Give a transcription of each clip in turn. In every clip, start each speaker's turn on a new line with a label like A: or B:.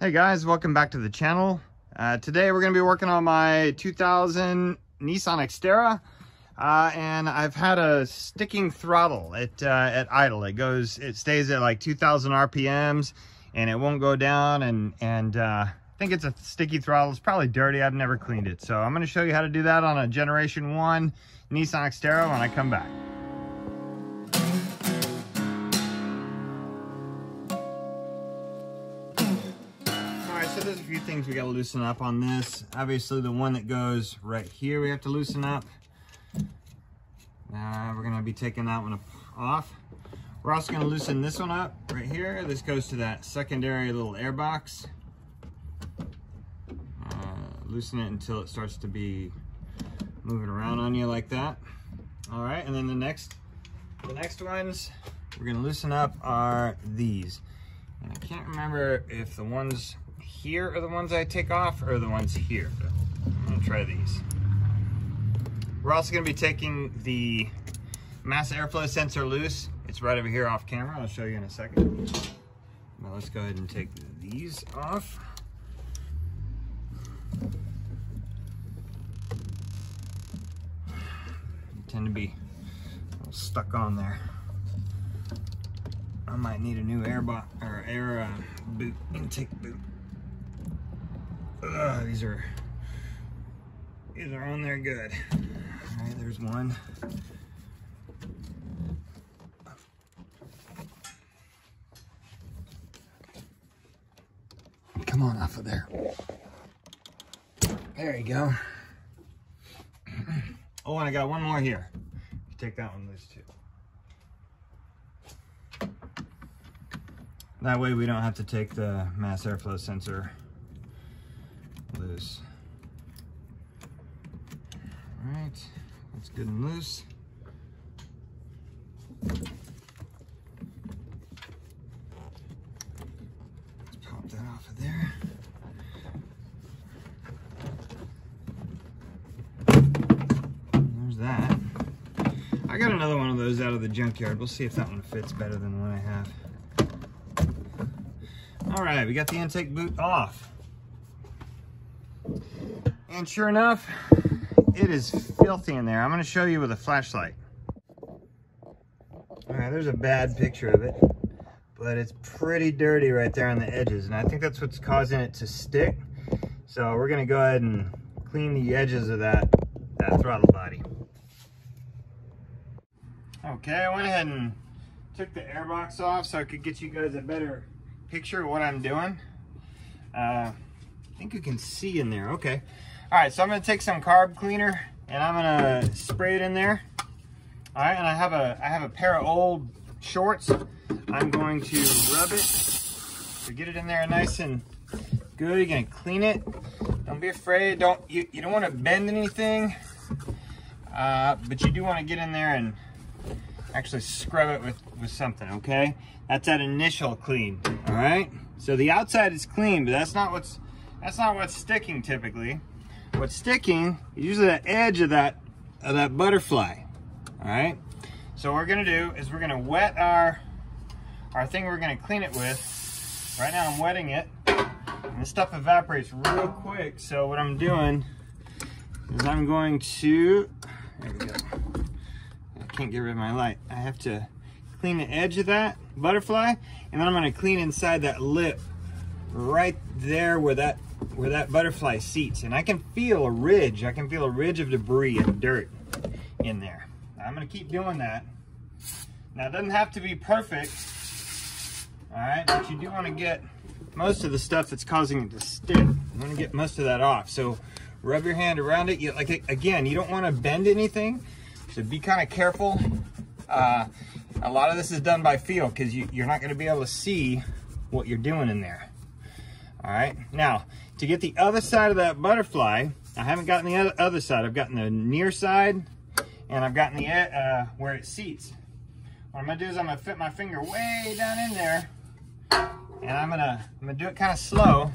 A: Hey guys, welcome back to the channel. Uh, today we're going to be working on my 2000 Nissan Xterra. Uh, and I've had a sticking throttle at, uh, at idle. It goes, it stays at like 2000 RPMs and it won't go down. And, and uh, I think it's a sticky throttle. It's probably dirty. I've never cleaned it. So I'm going to show you how to do that on a generation one Nissan Xterra when I come back. Things we got to loosen up on this. Obviously, the one that goes right here, we have to loosen up. Uh, we're going to be taking that one off. We're also going to loosen this one up right here. This goes to that secondary little air box. Uh, loosen it until it starts to be moving around on you like that. All right, and then the next, the next ones we're going to loosen up are these. And I can't remember if the ones here are the ones I take off or the ones here. I'm gonna try these. We're also gonna be taking the mass airflow sensor loose. It's right over here off camera. I'll show you in a second. Now let's go ahead and take these off. They tend to be stuck on there. I might need a new air or air uh, boot intake boot. These are these are on there good. All right, there's one. Come on off of there. There you go. Oh, and I got one more here. Take that one loose too. That way we don't have to take the mass airflow sensor loose. All right, that's good and loose. Let's pop that off of there. There's that. I got another one of those out of the junkyard. We'll see if that one fits better than one I have. All right, we got the intake boot off. And sure enough, it is filthy in there. I'm gonna show you with a flashlight. All right, there's a bad picture of it, but it's pretty dirty right there on the edges. And I think that's what's causing it to stick. So we're gonna go ahead and clean the edges of that, that throttle body. Okay, I went ahead and took the airbox off so I could get you guys a better picture of what I'm doing. Uh, I think you can see in there, okay. All right, so I'm gonna take some carb cleaner and I'm gonna spray it in there. All right, and I have a I have a pair of old shorts. I'm going to rub it to get it in there nice and good. You're gonna clean it. Don't be afraid. Don't you, you don't want to bend anything, uh, but you do want to get in there and actually scrub it with with something. Okay, that's that initial clean. All right. So the outside is clean, but that's not what's that's not what's sticking typically what's sticking is usually the edge of that of that butterfly. All right. So what we're gonna do is we're gonna wet our our thing we're gonna clean it with. Right now I'm wetting it. And this stuff evaporates real quick. So what I'm doing is I'm going to there we go. I can't get rid of my light. I have to clean the edge of that butterfly and then I'm gonna clean inside that lip right there where that where that butterfly seats and I can feel a ridge. I can feel a ridge of debris and dirt in there. I'm gonna keep doing that. Now it doesn't have to be perfect, all right, but you do wanna get most of the stuff that's causing it to stick. You wanna get most of that off. So rub your hand around it. You, like Again, you don't wanna bend anything, so be kind of careful. Uh, a lot of this is done by feel because you, you're not gonna be able to see what you're doing in there. All right, now to get the other side of that butterfly, I haven't gotten the other side. I've gotten the near side and I've gotten the uh, where it seats. What I'm gonna do is I'm gonna fit my finger way down in there and I'm gonna, I'm gonna do it kind of slow.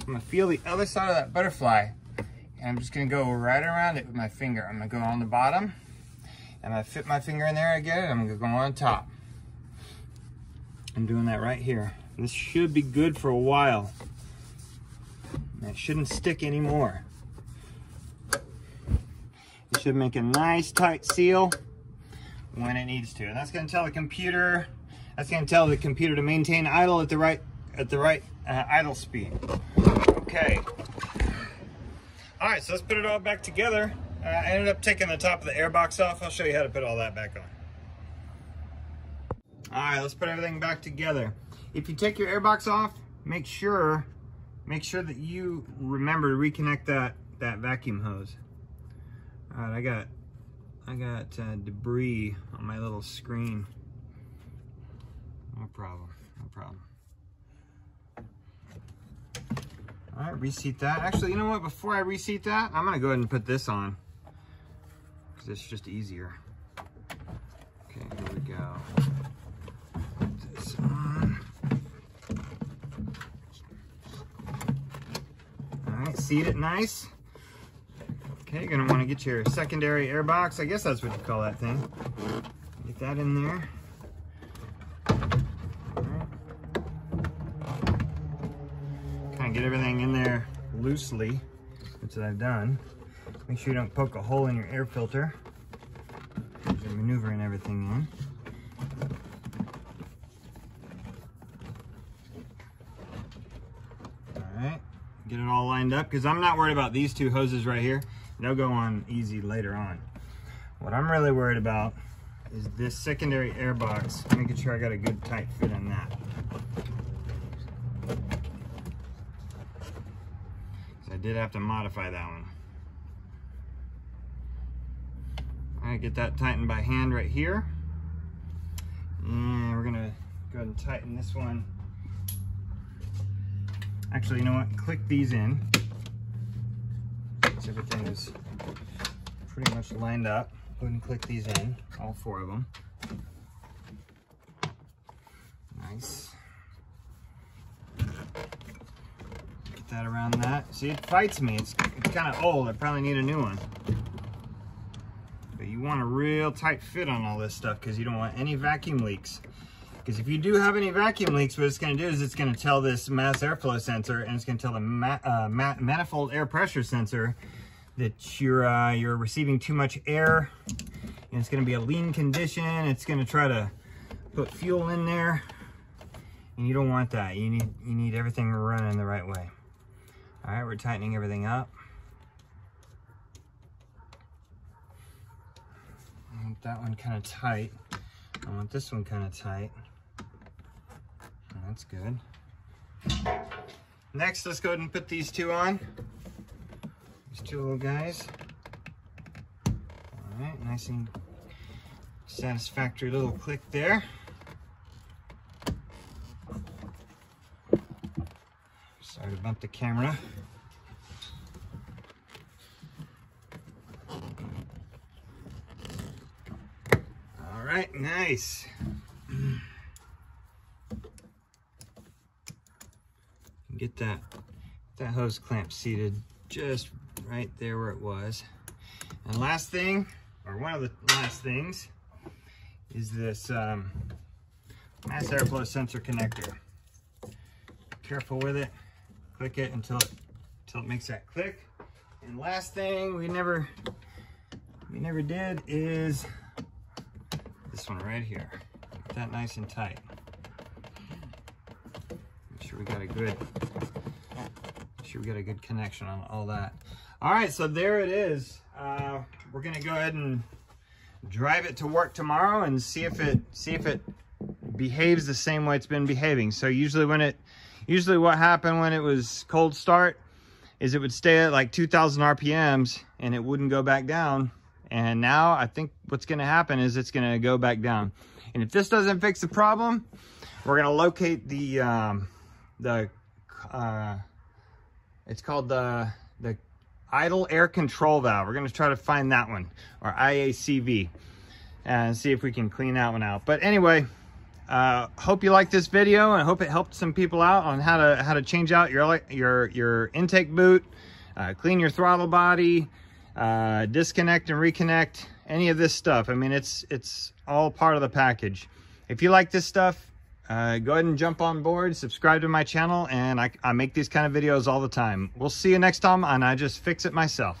A: I'm gonna feel the other side of that butterfly and I'm just gonna go right around it with my finger. I'm gonna go on the bottom and I fit my finger in there again and I'm gonna go on top. I'm doing that right here. This should be good for a while. It shouldn't stick anymore. It should make a nice tight seal when it needs to. And that's gonna tell the computer, that's gonna tell the computer to maintain idle at the right, at the right uh, idle speed. Okay. All right, so let's put it all back together. Uh, I ended up taking the top of the airbox off. I'll show you how to put all that back on. All right, let's put everything back together. If you take your airbox off, make sure, make sure that you remember to reconnect that, that vacuum hose. All right, I got, I got uh, debris on my little screen. No problem, no problem. All right, reseat that. Actually, you know what? Before I reseat that, I'm gonna go ahead and put this on because it's just easier. Okay, here we go. Put this on. All right, seat it nice. Okay, you're gonna wanna get your secondary air box. I guess that's what you call that thing. Get that in there. Kind of get everything in there loosely, which I've done. Make sure you don't poke a hole in your air filter. You're maneuvering everything in. All right, get it all lined up because I'm not worried about these two hoses right here. They'll go on easy later on. What I'm really worried about is this secondary air box, making sure I got a good tight fit in that. I did have to modify that one. All right, get that tightened by hand right here. And we're gonna go ahead and tighten this one. Actually, you know what? Click these in. Everything is pretty much lined up. Go ahead and click these in, all four of them. Nice. Get that around that. See, it fights me. It's, it's kind of old. I probably need a new one. But you want a real tight fit on all this stuff because you don't want any vacuum leaks. Because if you do have any vacuum leaks, what it's going to do is it's going to tell this mass airflow sensor and it's going to tell the ma uh, ma manifold air pressure sensor that you're uh, you're receiving too much air and it's going to be a lean condition. It's going to try to put fuel in there and you don't want that. You need you need everything running the right way. All right, we're tightening everything up. I want that one kind of tight. I want this one kind of tight. That's good. Next, let's go ahead and put these two on. These two little guys. All right, nice and satisfactory little click there. Sorry to bump the camera. All right, nice. Get that, that hose clamp seated just right there where it was. And last thing, or one of the last things, is this um, mass airflow sensor connector. Careful with it click it until it until it makes that click. And last thing we never we never did is this one right here. Get that nice and tight. Sure we got a good sure we got a good connection on all that. All right, so there it is. Uh, we're gonna go ahead and drive it to work tomorrow and see if it see if it behaves the same way it's been behaving. So usually when it usually what happened when it was cold start is it would stay at like 2000 RPMs and it wouldn't go back down. And now I think what's gonna happen is it's gonna go back down. And if this doesn't fix the problem, we're gonna locate the, um, the, uh, it's called the, the idle air control valve. We're gonna try to find that one, or IACV, and see if we can clean that one out. But anyway, uh, hope you like this video I hope it helped some people out on how to how to change out your your your intake boot, uh, clean your throttle body, uh, disconnect and reconnect, any of this stuff. I mean, it's it's all part of the package. If you like this stuff, uh, go ahead and jump on board, subscribe to my channel, and I, I make these kind of videos all the time. We'll see you next time on I Just Fix It Myself.